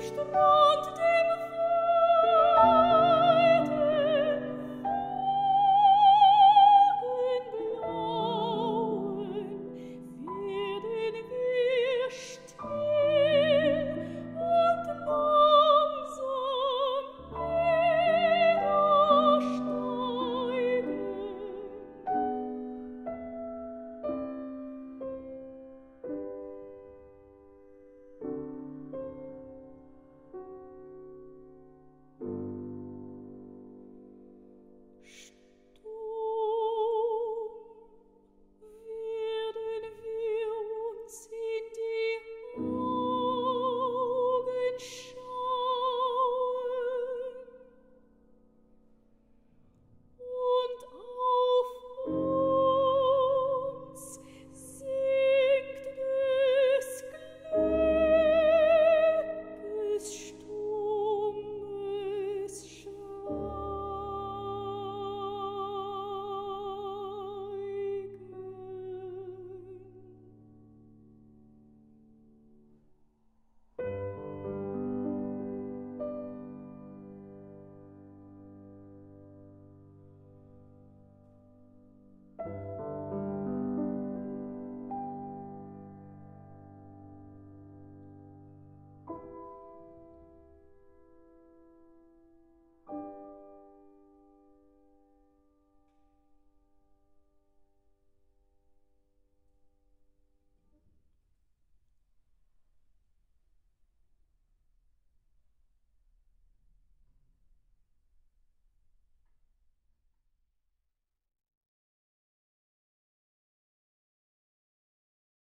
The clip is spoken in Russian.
что